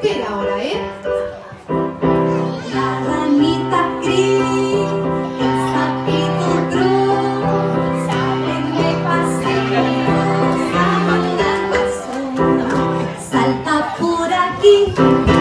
queda ahora, ¿eh? La ranita gris, sapito cruz, salen de paseo, andan pasando, salta por aquí.